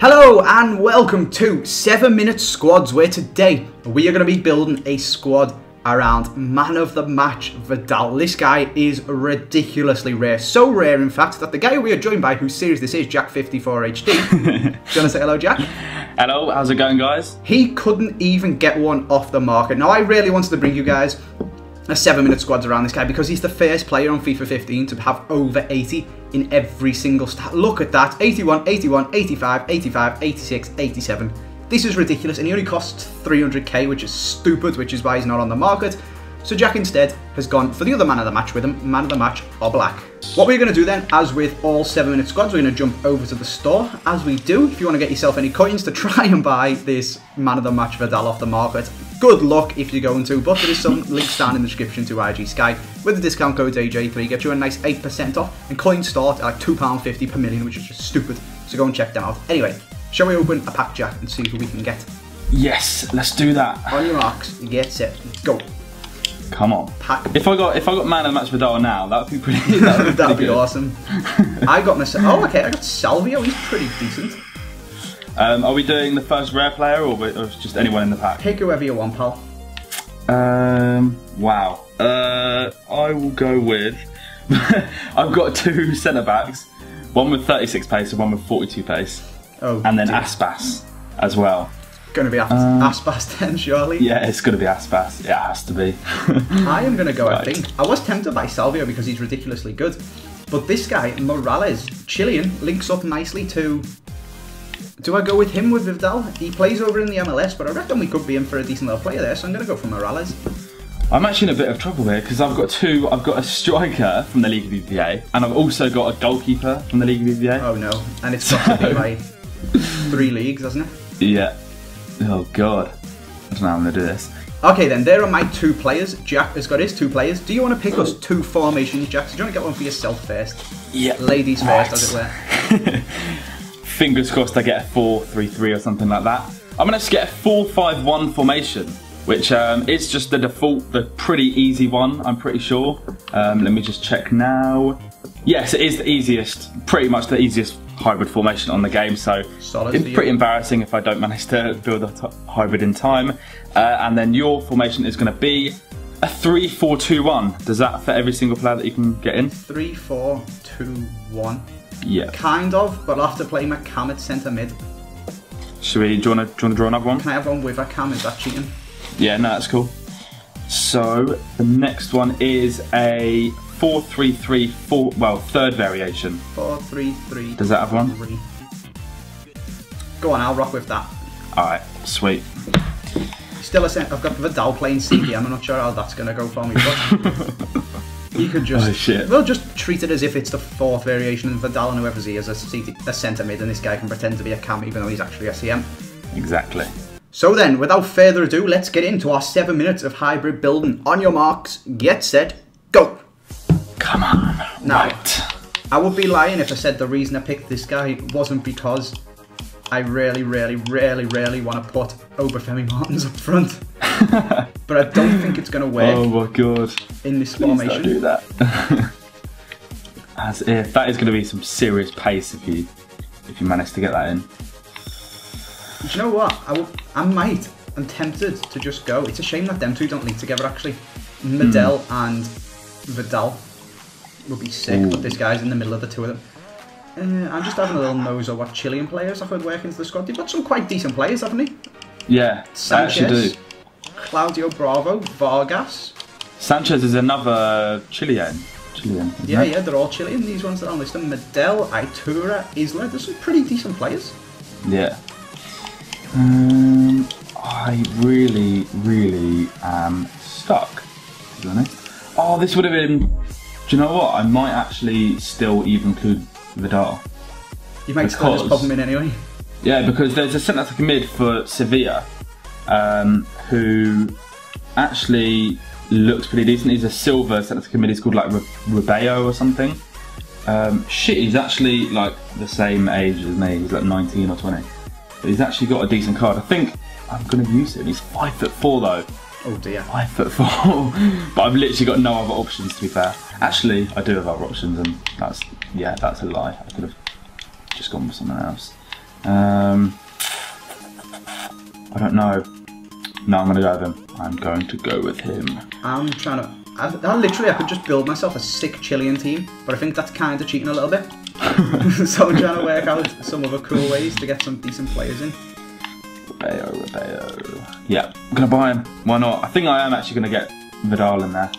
Hello and welcome to 7 Minute Squads where today we are going to be building a squad around man of the match Vidal. This guy is ridiculously rare. So rare in fact that the guy we are joined by whose series this is, Jack54HD. Do you want to say hello Jack? Hello, how's it going guys? He couldn't even get one off the market. Now I really wanted to bring you guys a 7 minute squads around this guy because he's the first player on FIFA 15 to have over 80 in every single stat. Look at that 81, 81, 85, 85, 86, 87. This is ridiculous and he only costs 300k, which is stupid, which is why he's not on the market. So Jack instead has gone for the other man of the match with him, man of the match, Oblak. What we're going to do then, as with all 7 minute squads, we're going to jump over to the store. As we do, if you want to get yourself any coins to try and buy this man of the match Vidal off the market, good luck if you're going to, but there is some links down in the description to IGSky. With the discount code AJ3, get you a nice 8% off, and coins start at like £2.50 per million, which is just stupid. So go and check them out. Anyway, shall we open a pack, Jack, and see who we can get? Yes, let's do that. On your marks, get set, go. Come on. Pack. If I got if I got man of the match Vidal now, that would be pretty. That would be, That'd be awesome. I got myself. Oh, okay. I got Salvio. He's pretty decent. Um, are we doing the first rare player or, or just anyone in the pack? Pick whoever you want, pal. Um, wow. Uh, I will go with. I've got two centre backs, one with 36 pace and one with 42 pace, Oh, and then dear. Aspas as well. Going to be Uh, Aspas then, surely. Yeah, it's gonna be Aspas. It has to be. I am going to go. I think I was tempted by Salvio because he's ridiculously good, but this guy Morales, Chilean, links up nicely to. Do I go with him with Vidal? He plays over in the MLS, but I reckon we could be in for a decent little player there, so I'm going to go for Morales. I'm actually in a bit of trouble here because I've got two. I've got a striker from the League of BBVA, and I've also got a goalkeeper from the League of BBVA. Oh no, and it's got to be like three leagues, hasn't it? Yeah. Oh god. I don't know how I'm gonna do this. Okay, then there are my two players. Jack has got his two players. Do you want to pick us two formations, Jack? So do you want to get one for yourself first? Yeah. Ladies first, as it were. Fingers crossed I get a 4-3-3 or something like that. I'm gonna just get a 4-5-1 formation, which um, is just the default, the pretty easy one, I'm pretty sure. Um, let me just check now. Yes, it is the easiest, pretty much the easiest hybrid formation on the game, so Solid it's pretty embarrassing if I don't manage to build a hybrid in time. Uh, and then your formation is gonna be a 3-4-2-1. Does that fit every single player that you can get in? Three, four, two, one. Yeah. Kind of, but I'll have to play my cam at centre mid. Should we, do you want to draw another one? Can I have one with a cam? Is that cheating? Yeah, no, that's cool. So the next one is a four three three four. Well, third variation. Four, three, three. Does that have one? Three. Go on, I'll rock with that. All right, sweet. Still a I've got Vidal playing CDM. I'm not sure how that's going to go for me, but you could just Oh, shit. well just treat it as if it's the fourth variation and Vidal and whoever's he is a, a centre mid, and this guy can pretend to be a cam even though he's actually a CM. Exactly. So then, without further ado, let's get into our seven minutes of hybrid building. On your marks, get set, go. Come on. Now- Right. I would be lying if I said the reason I picked this guy wasn't because I really, really, really, really want to put Obafemi Martins up front. but I don't think it's going to work Oh my god. in this Please formation. do that. As if that is going to be some serious pace if you if you manage to get that in. Do you know what? I, will, I might. I'm tempted to just go. It's a shame that them two don't link together actually. Hmm. Medel and Vidal would be sick, Ooh. but this guy's in the middle of the two of them. Uh, I'm just having a little nose at what Chilean players I've heard work into the squad. They've got some quite decent players, haven't they? Yeah, Sanchez, do. Claudio Bravo, Vargas. Sanchez is another Chilean. Chilean. Yeah, it? yeah, they're all Chilean. These ones that are on this. Medel, Iturra, Isla. There's some pretty decent players. Yeah. Um, I really, really am stuck, to be honest. Oh, this would have been. Do you know what? I might actually still even include Vidal. You might still just pop them in anyway. Yeah, because there's a centre back mid for Sevilla um, who actually looks pretty decent. He's a silver centre back mid. He's called like Rebeo or something. Um, shit, he's actually like the same age as me. He's like 19 or 20. But he's actually got a decent card. I think I'm going to use him. He's five foot four though. Oh dear. Five foot four. but I've literally got no other options to be fair. Actually, I do have other options, and that's yeah, that's a lie. I could have just gone with someone else. Um, I don't know. No, I'm going to go with him. I'm going to go with him. I'm trying to. I, I literally, I could just build myself a sick Chilean team, but I think that's kind of cheating a little bit. so I'm trying to work out some other cool ways to get some decent players in. Rebeo, Rebeo. Yeah, I'm going to buy him. Why not? I think I am actually going to get Vidal in there.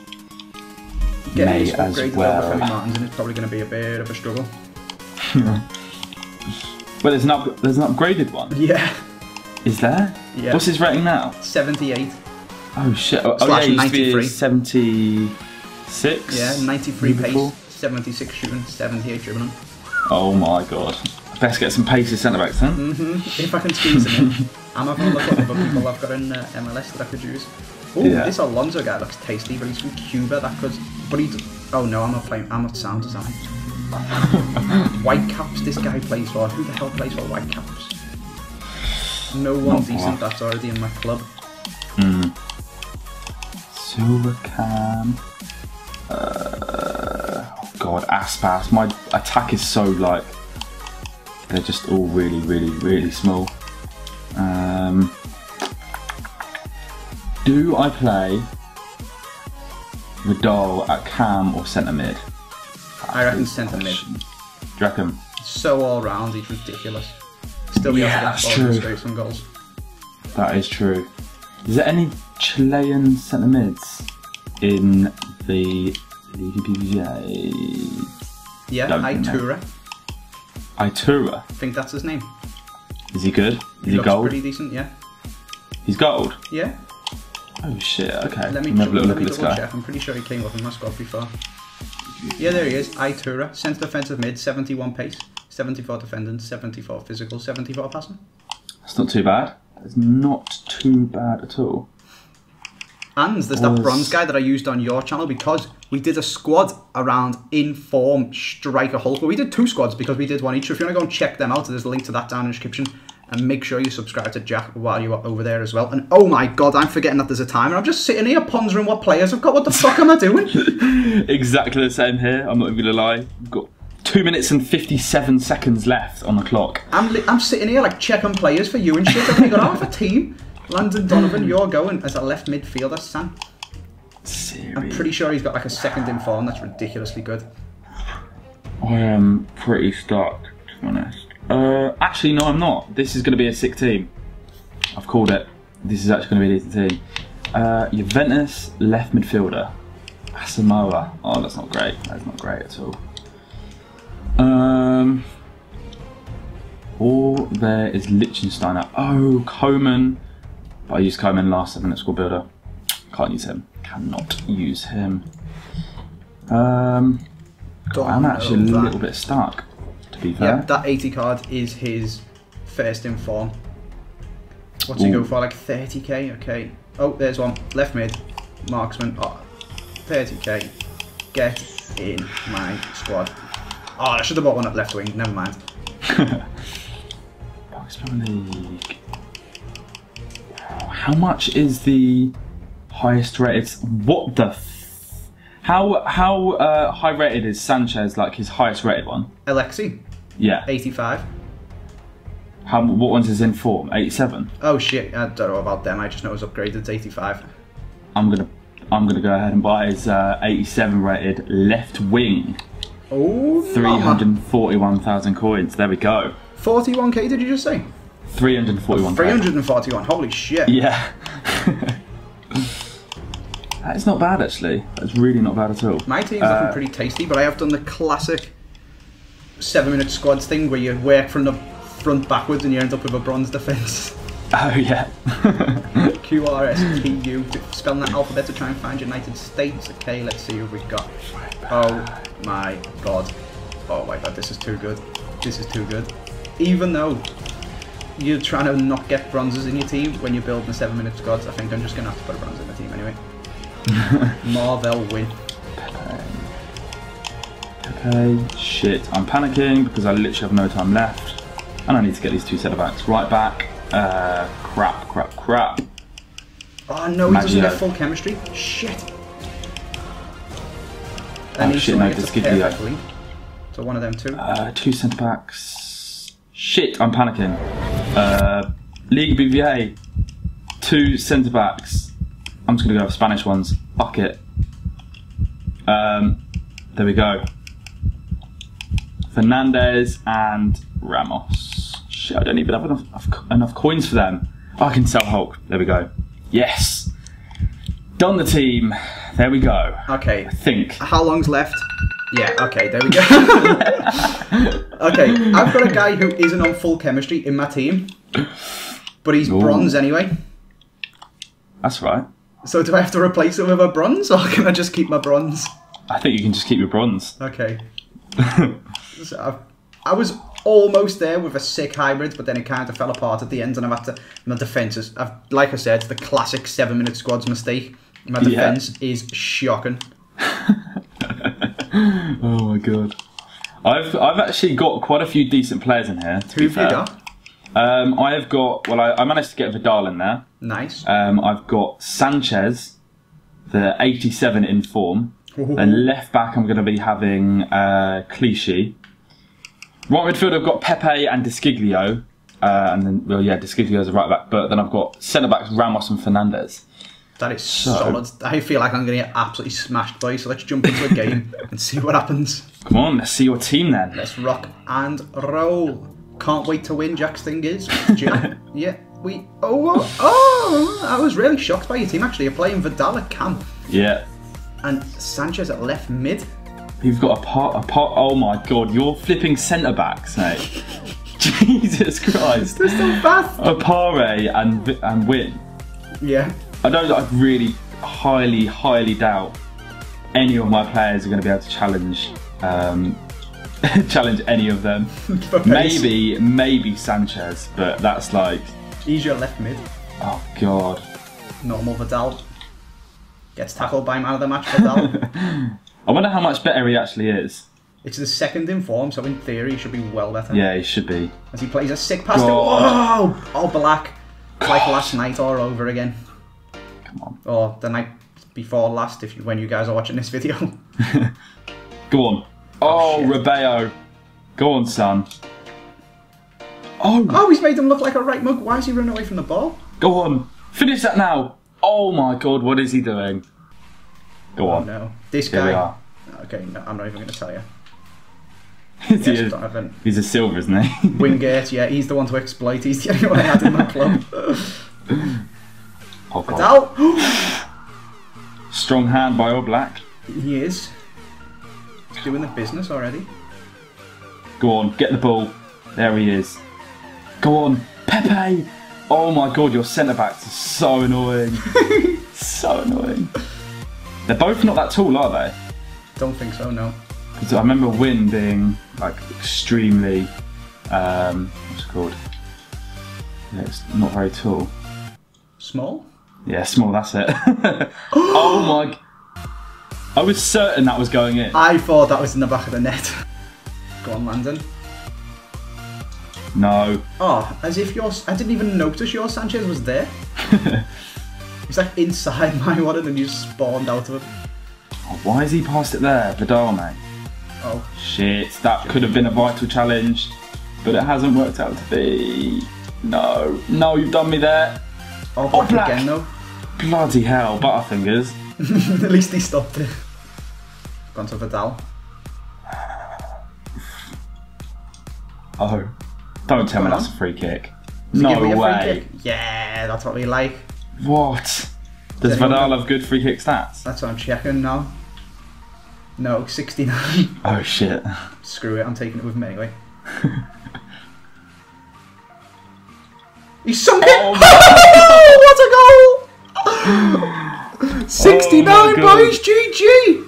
Getting May as well. Martins in is probably going to be a bit of a struggle. Well, there's an, up, there's an upgraded one. Yeah, Is there? Yeah. What's his rating now? 78. Oh shit! Oh, oh Slash yeah, he used to be 93. 76. Yeah, 93 pace, 76 shooting, 78 dribbling. Oh my god! Best get some pacey centre backs then. Mm-hmm. If I can squeeze them in. I'm having a look at other people I've got in uh, MLS that I could use. Oh, Yeah. this Alonso guy looks tasty, but he's from Cuba. That could, but he. Oh no, I'm not playing. I'm not sound design. Whitecaps. This guy plays for. Who the hell plays for Whitecaps? No one Not decent that's already in my club. Silver cam. Uh, oh god, Aspas. My attack is so like they're just all really, really, really small. Do I play Vidal at cam or centre mid? I reckon centre mid. Do you reckon? So all round, he's ridiculous. Still be Yeah, able that's to get balls and true. straight some goals. That is true. Is there any Chilean centre mids in the PPJ? Yeah. Iturra. Iturra. I think that's his name. Is he good? Is he, looks gold? pretty decent. Yeah. He's gold. Yeah. Oh shit. Okay. Let me, have a little look at this guy. check. I'm pretty sure he came up in my squad before. Yeah, there he is. Iturra, centre defensive mid, 71 pace, 74 defending, 74 physical, 74 passing. That's not too bad. It's not too bad at all. And there's that bronze guy that I used on your channel because we did a squad around inform striker Hulk. Well, we did two squads because we did one each. So if you want to go and check them out, there's a link to that down in the description. And make sure you subscribe to Jack while you are over there as well. And oh my god, I'm forgetting that there's a timer. I'm just sitting here pondering what players I've got. What the fuck am I doing? exactly the same here. I'm not even gonna lie. Got two minutes and fifty-seven seconds left on the clock. I'm, I'm sitting here like checking players for you and shit. I've only got half a team. Landon Donovan, you're going as a left midfielder, Sam. I'm pretty sure he's got like a second in form. That's ridiculously good. I am pretty stuck, to be honest. Uh, actually, no, I'm not. This is going to be a sick team. I've called it. This is actually going to be a decent team. Uh, Juventus left midfielder. Asamoah. Oh, that's not great. That's not great at all. Um, or there is Lichtsteiner. Oh, Coman. But I used Coman last seven minute squad builder. Can't use him. Cannot use him. Um, I'm actually a little bit stuck, to be fair. Yeah, that 80 card is his first in form. What's he go for? Like 30k? Okay. Oh, there's one. Left mid. Marksman. Oh, 30k. Get in my squad. Oh, I should have bought one at left wing. Never mind. Pakistan League. How much is the highest rated? What the? F- how how uh, high rated is Sanchez? Like his highest rated one? Alexi, Yeah. 85. How what one's his in form? Eighty seven. Oh shit, I don't know about them. I just know it's upgraded to 85. I'm gonna I'm gonna go ahead and buy his uh, eighty seven rated left wing. Oh, Three mama. hundred forty one thousand coins. There we go. 41k, did you just say? Three hundred forty one. 341. Holy shit. Yeah. that is not bad actually. That's really not bad at all. My team's Uh, looking pretty tasty, but I have done the classic seven minute squads thing where you work from the front backwards and you end up with a bronze defence. Oh yeah. Q R S T U. Spelling that alphabet to try and find United States. Okay, let's see who we've got. Oh my god. Oh my god, this is too good. This is too good. Even though you're trying to not get bronzes in your team when you're building a seven minute squads, I think I'm just gonna have to put a bronze in the team anyway. Marvell Wynne. Okay. Shit. I'm panicking because I literally have no time left, and I need to get these two centre backs right back. Uh, crap, crap, crap. Oh no, he doesn't Maggio. get full chemistry. Shit. Oh, I need shit, no, who this a could be perfect. So one of them two. Uh, two centre backs. Shit, I'm panicking. Uh, League BBVA. Two centre backs. I'm just gonna go with Spanish ones. Fuck it. Um, there we go. Fernandez and Ramos. Shit, I don't even have enough enough coins for them. Oh, I can sell Hulk. There we go. Yes. Done the team. There we go. Okay. I think. How long's left? Yeah, okay, there we go. okay, I've got a guy who isn't on full chemistry in my team, but he's Ooh. bronze anyway. That's right. So do I have to replace him with a bronze, or can I just keep my bronze? I think you can just keep your bronze. Okay. So I, was almost there with a sick hybrid, but then it kind of fell apart at the end, and I've had to. My defense is, I've, like I said, the classic seven-minute squads mistake. My Yeah. defense is shocking. Oh my god. I've I've actually got quite a few decent players in here. To Who have you got? Um, I have got. Well, I, I managed to get Vidal in there. Nice. Um, I've got Sanchez, the 87 in form. Ooh. And left back, I'm going to be having uh, Clichy. Right midfield, I've got Pepe and De Sciglio. Uh, and then, well, yeah, De Sciglio's a right back. But then I've got centre backs Ramos and Fernandez. That is solid. I feel like I'm going to get absolutely smashed by. So let's jump into a game and see what happens. Come on, let's see your team then. Let's rock and roll. Can't wait to win. Jack's thing is, yeah, we. Oh, oh, oh! I was really shocked by your team. Actually, you're playing Vidal at camp Yeah. and Sanchez at left mid. You've got a part, a part. Oh my god, you're flipping centre backs, mate. Jesus Christ. They're still fast. Apare and and Wynne. Yeah. I don't. I really highly, highly doubt any of my players are going to be able to challenge, um, challenge any of them. Maybe, maybe Sanchez, but that's like, He's your left mid. oh god. Normal Vidal. Gets tackled by man of the match Vidal. I wonder how much better he actually is. it's the second in form, so in theory he should be well better. Yeah, he should be. As he plays a sick pass to God. Whoa! Oblak. Like last night or over again. Come on, Or the night before last if you, when you guys are watching this video. go on. Oh, oh shit. Rebeo, go on, son. Oh, Oh, he's made him look like a right mug. Why is he running away from the ball? go on. Finish that now. Oh my god, what is he doing? Go Oh on. no. This Here guy. Okay, no, I'm not even going to tell you. He Yes, is- Donovan. He's a silver, isn't he? Wingate, yeah, he's the one to exploit. He's the only one I had in my club. oh. Vidal! Strong hand by Oblak. he is. He's doing the business already. Go on, get the ball. There he is. Go on, Pepe. Oh my god, your centre backs are so annoying. so annoying. They're both not that tall, are they? Don't think so, no. 'Cause I remember Wynne being like extremely, um, what's it called? Yeah, it's not very tall. Small? Yeah, small. That's it. oh my! I was certain that was going in. I thought that was in the back of the net. Go on, Landon. No. Oh, as if your I didn't even notice your Sanchez was there. Like inside my one and then you spawned out of it. Oh, why has he passed it there, Vidal, mate? Oh, Shit, that could have been a vital challenge, but it hasn't worked out to be. No, no, you've done me there. oh, Oh, black again though. Bloody hell, Butterfingers. At least he stopped it. Gone to Vidal. Oh, don't tell me on. that's a free kick. Does No give me a free way. kick? Yeah, that's what we like. What? Does Vidal have good free kick stats? That's what I'm checking now. No, 69. Oh shit. Screw it, I'm taking it with me anyway. He's sunk it! Oh what a goal! 69 Oh boys, GG!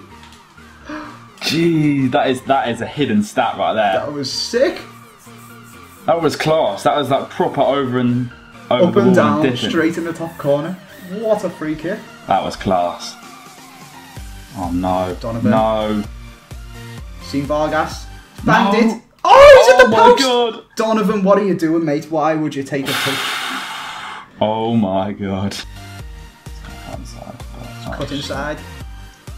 Gee, that is that is a hidden stat right there. That was sick. That was class. That was like proper over and over Up the and down, dipping. straight in the top corner. What a free kick. That was class. Oh no. Donovan. No. Seen Vargas. Banged No. Oh, he's Oh at the oh my post! god. Donovan, what are you doing, mate? Why would you take a touch? Oh my god. One side, but- Cut inside.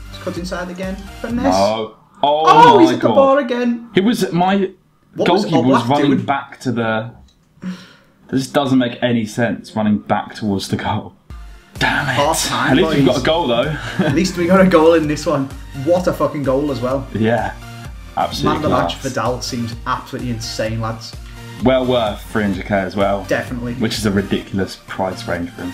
It's cut inside again. Finesse. No. Oh, Oh, my he's at the bar again. It was my What was Goalkeeper was, Oblak running doing? back to the. This doesn't make any sense. Running back towards the goal. Damn it! Half time, At least we've got a goal though. At least we got a goal in this one. What a fucking goal as well. yeah, Man absolutely. of the match. Vidal seems absolutely insane, lads. Well worth 300k as well, Definitely. which is a ridiculous price range for him.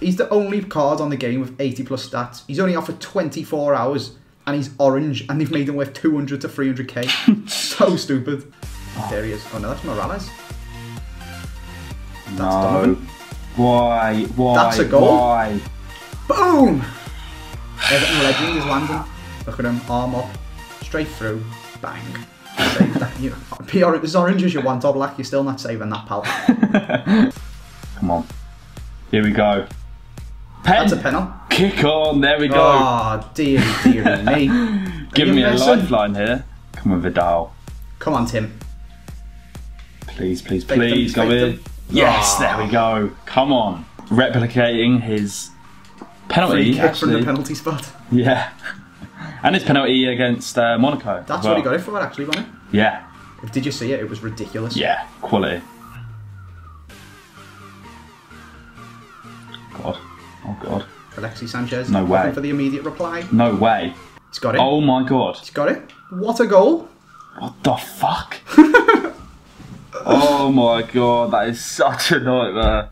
He's the only card on the game with 80 plus stats. He's only offered 24 hours and he's orange and they've made him worth 200 to 300k. so stupid. There he is. Oh no, that's Morales. no. Donovan. Why? Why? That's a goal. Why? Boom! Everton legend is Landon. Look at him, arm up, straight through, bang. Save that. You know, be or- as orange as you want, Oblak, you're still not saving that, pal. Come on. Here we go. Pen. That's a penal. Kick on. There we go. Oh, dear, dear me. Give me a lifeline here. Come on, Vidal. Come on, Tim. Please, please, them, please go in. them. Yes, Ah. there we go. Come on. Replicating his penalty. Free kick from the penalty spot. Yeah. And his penalty against uh, Monaco. That's well. what he got it for, actually, wasn't Yeah. Did you see it? It was ridiculous. Yeah. Quality. God. Oh, God. Alexis Sanchez. No way. for the immediate reply. No way. He's got it. Oh, my God. He's got it. What a goal. What the fuck? Oh, my God. That is such a nightmare.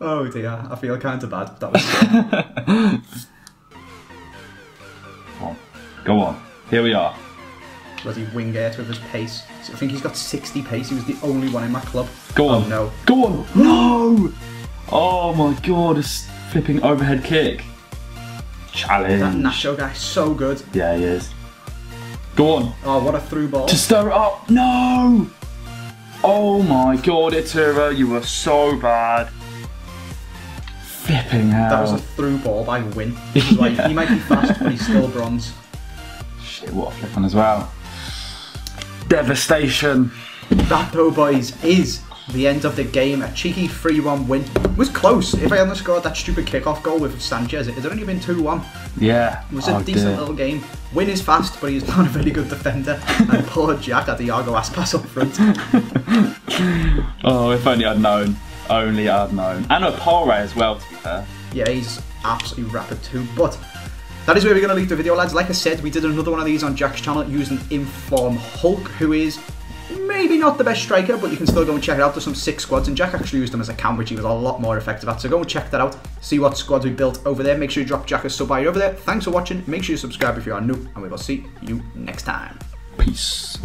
Oh dear, I feel kind of bad. That was Come on. Go on. Here we are. bloody Wingate with his pace. I think he's got 60 pace. He was the only one in my club. Go oh, on. Oh no. Go on. No. Oh my god, it's flipping overhead kick. Challenge. That Nacho guy, so good. Yeah, he is. Go on. Oh, what a through ball. To stir it up. No. Oh my god, Iturra, you were so bad. Flipping hell. That was a through ball by Wynne. Is He might be fast, but he's still bronze. Shit, what a flip on as well. Devastation. That though, boys, is the end of the game. A cheeky 3-1 win. Was close. If I hadn't scored that stupid kickoff goal with Sanchez, it had only been 2-1. Yeah. It was a Oh, decent dear. little game. Wynne is fast, but he's not a very good defender. and poor Jack had the Iago Aspas up front. Oh, if only I'd known. Only I'd known. And a Pare as well, to be fair. Yeah, he's absolutely rapid too. But that is where we're going to leave the video, lads. Like I said, we did another one of these on Jack's channel using Inform Hulk, who is maybe not the best striker, but you can still go and check it out. There's some six squads, and Jack actually used them as a cam, which he was a lot more effective at. So go and check that out. See what squads we built over there. Make sure you drop Jack a sub by over there. Thanks for watching. Make sure you subscribe if you are new, and we will see you next time. Peace.